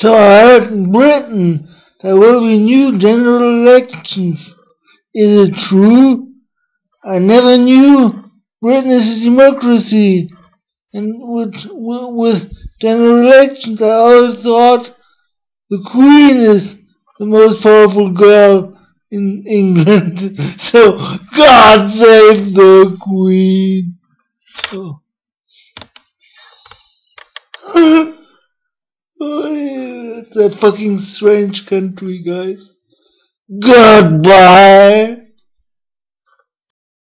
So I heard in Britain there will be new general elections. Is it true? I never knew Britain is a democracy. And with, with general elections, I always thought the Queen is the most powerful girl in England. So God save the Queen. Oh. oh a fucking strange country, guys. Goodbye.